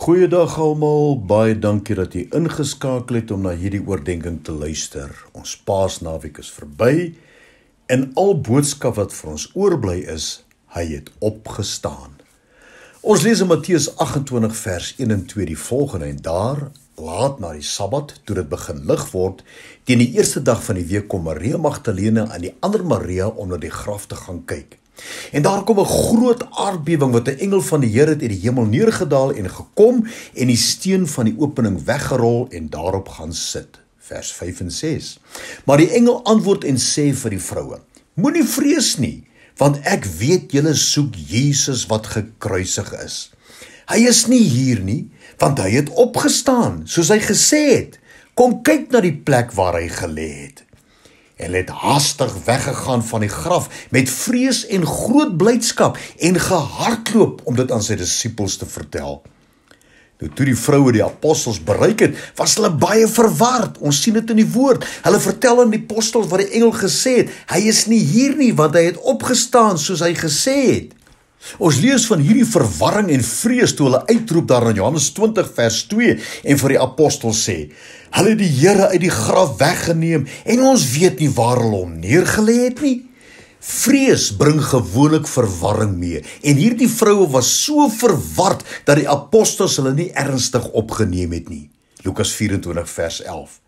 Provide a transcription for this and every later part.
Goeiedag almal, baie dankie dat jy ingeskakel het om na hierdie oordeenking te luister. Ons Paasnaweek is verby en al boodskap wat vir ons oorbly is, hy het opgestaan. Ons lees in Matteus 28 vers 1 en 2 die volgende en daar laat na die Sabbat toe dit begin lig word, teen die eerste dag van die week kom Maria Magdalene en die ander Maria om na die graf te gaan kyk. En daar kom 'n groot aardbewing wat 'n engel van die Here uit die hemel neergedaal en gekom en die steen van die opening weggerol en daarop gaan sit. Vers 5 en 6. Maar die engel antwoord en sê vir die vroue: Moenie vrees nie, want ek weet julle soek Jesus wat gekruisig is. Hy is nie hier nie, want hy het opgestaan, soos hy gesê het. Kom kyk na die plek waar hy gelê het en het haastig weggegaan van die graf met vrees en groot blydskap en gehardloop om dit aan sy disippels te vertel. Nou toe die vroue die apostels bereik het, was hulle baie verward. Ons sien dit in die woord. Hulle vertel aan die apostels wat die engel gesê het. Hy is nie hier nie want hy het opgestaan soos hy gesê het. Ons lees van hierdie verwarring en vrees toe hulle uitroep daar in Johannes 20 vers 2 en vir die apostels sê: "Hulle het die Here uit die graf weggeneem en ons weet nie waar hulle hom neergelê het nie." Vrees bring gewoonlik verwarring mee en hierdie vroue was so verward dat die apostels hulle nie ernstig opgeneem het nie. Lukas 24 vers 11.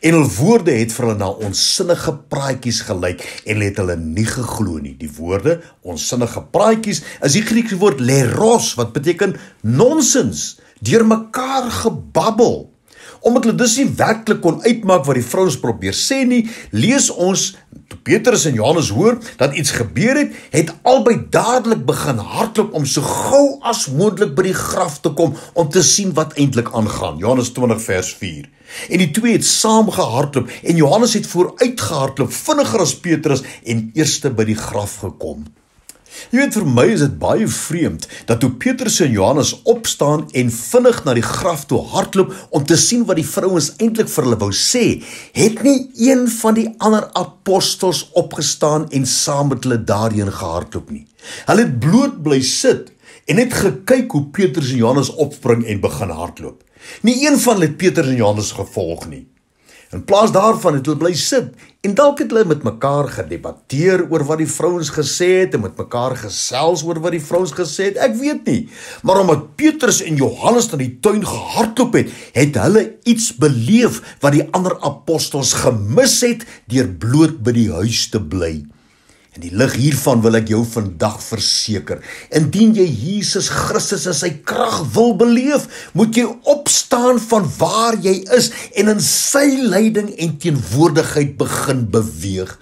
En hul woorde het vir hulle na onsinnige praatjies gelyk en hulle het hulle nie geglo nie. Die woorde onsinnige praatjies is die Griekse woord leros wat beteken nonsens, deurmekaar gebabbel. Omdat hulle dus nie werklik kon uitmaak wat die vrouens probeer sê nie, lees ons Petrus en Johannes hoor dat iets gebeur het, het albei dadelik begin hardloop om so gou as moontlik by die graf te kom om te sien wat eintlik aangaan. Johannes 20 vers 4. En die twee het saam gehardloop en Johannes het vooruit gehardloop vinniger as Petrus en eerste by die graf gekom. Jy weet vir my is dit baie vreemd dat toe Petrus en Johannes opstaan en vinnig na die graf toe hardloop om te sien wat die vrouens eintlik vir hulle wou sê, het nie een van die ander apostels opgestaan en saam met hulle daarheen gehardloop nie. Hulle het bloot bly sit en net gekyk hoe Petrus en Johannes opspring en begin hardloop. Nie een van hulle het Petrus en Johannes gevolg nie. In plaas daarvan het hulle bly sit en dalk het hulle met mekaar gedebatteer oor wat die vrouens gesê het en met mekaar gesels oor wat die vrouens gesê het. Ek weet nie. Maar omdat Petrus en Johannes na die tuin gehardloop het, het hulle iets beleef wat die ander apostels gemis het deur bloot by die huis te bly. In die lig hiervan wil ek jou vandag verseker, indien jy Jesus Christus in sy krag wil beleef, moet jy opstaan van waar jy is en in sy leiding en teenwoordigheid begin beweeg.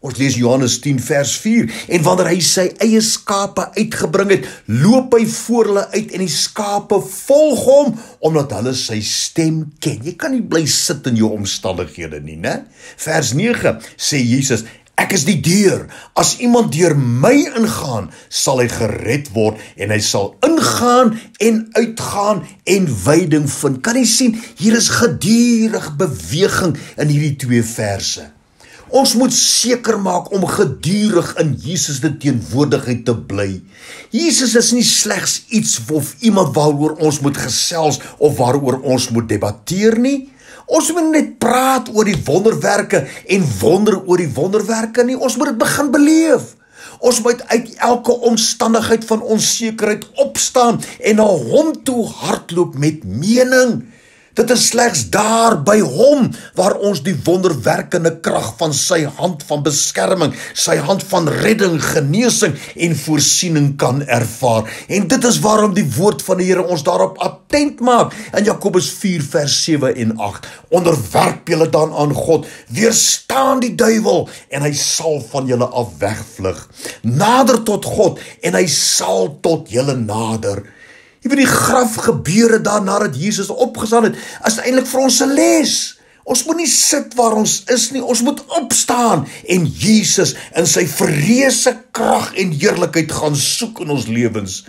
Ons lees Johannes 10 vers 4 en wanneer hy sy eie skape uitgebring het, loop hy voor hulle uit en die skape volg hom omdat hulle sy stem ken. Jy kan nie bly sit in jou omstandighede nie, né? Vers 9 sê Jesus Ek is die deur. As iemand deur my ingaan, sal hy gered word en hy sal ingaan en uitgaan en veiding vind. Kan jy sien, hier is gedurig beweging in hierdie twee verse. Ons moet seker maak om gedurig in Jesus se teenwoordigheid te bly. Jesus is nie slegs iets of iemand waaroor ons moet gesels of waaroor ons moet debatteer nie. Ons moet net praat oor die wonderwerke en wonder oor die wonderwerke nie. Ons moet dit begin beleef. Ons moet uit elke omstandigheid van onsekerheid opstaan en na hom toe hardloop met mening. Dit is slegs daar by hom waar ons die wonderwerkende krag van sy hand van beskerming, sy hand van redding, genesing en voorsiening kan ervaar. En dit is waarom die woord van die Here ons daarop attent maak in Jakobus 4 vers 7 en 8. Onderwerp julle dan aan God, weerstaan die duiwel en hy sal van julle af wegvlug. Nader tot God en hy sal tot julle nader. Jy weet die graf gebeure daarna dat Jesus opgestaan het, is eintlik vir ons 'n les. Ons moet nie sit waar ons is nie, ons moet opstaan en Jesus in sy verreëse krag en heerlikheid gaan soek in ons lewens.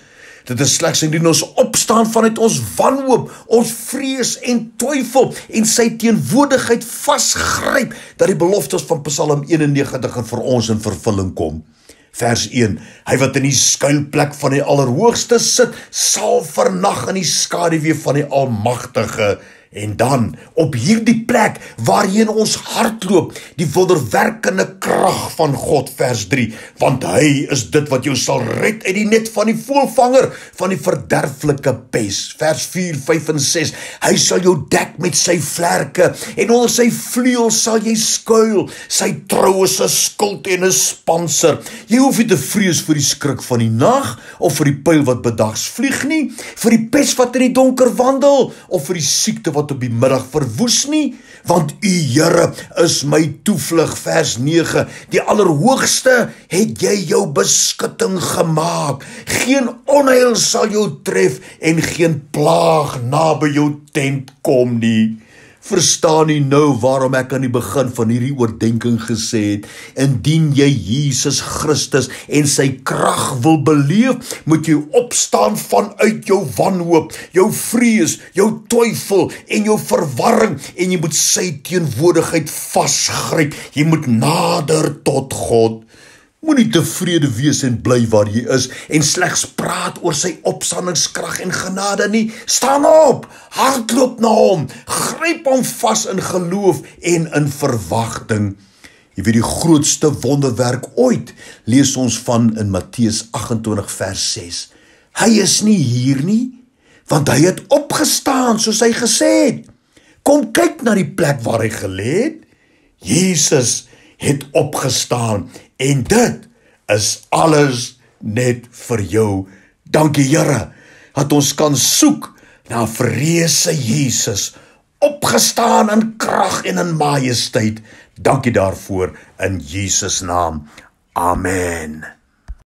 Dit is slegs indien ons opstaan vanuit ons wanhoop, ons vrees en twyfel en sy teenwoordigheid vasgryp dat die beloftes van Psalm 91 vir ons in vervulling kom. Vers 1: Hy wat in die skuilplek van die Allerhoogste sit, sal vernag in die skaduwee van die Almagtige. En dan op hierdie plek waarheen ons hardloop, die wonderwerkende krag van God vers 3, want hy is dit wat jou sal red uit die net van die voëlvanger van die verderflike pes. Vers 4, 5 en 6. Hy sal jou dek met sy vlerke en onder sy vleuels sal jy skuil. Sy trou is 'n skild en 'n spanser. Jy hoef nie te vrees vir die skrik van die nag of vir die pyl wat bedags vlieg nie, vir die pes wat in die donker wandel of vir die siekte wat op die middag verwoes nie, want U Here is my toevlug vers 9. Die Allerhoogste het jy jou beskutting gemaak. Geen onheil sal jou tref en geen plaag naby jou tent kom nie verstaan nie nou waarom ek aan die begin van hierdie oordeenking gesê het indien jy Jesus Christus en sy krag wil beleef moet jy opstaan vanuit jou wanhoop jou vrees jou twyfel en jou verwarring en jy moet sy teenwoordigheid vasgryp jy moet nader tot God Moenie tevrede wees en bly waar jy is en slegs praat oor sy opstandingskrag en genade nie. Staan op, hardloop na hom, gryp hom vas in geloof en in verwagting. Jy weet die grootste wonderwerk ooit lees ons van in Matteus 28 vers 6. Hy is nie hier nie, want hy het opgestaan soos hy gesê het. Kom kyk na die plek waar hy gelê het. Jesus het opgestaan en dit is alles net vir jou. Dankie Here dat ons kan soek na vrese Jesus opgestaan in krag en in majesteit. Dankie daarvoor in Jesus naam. Amen.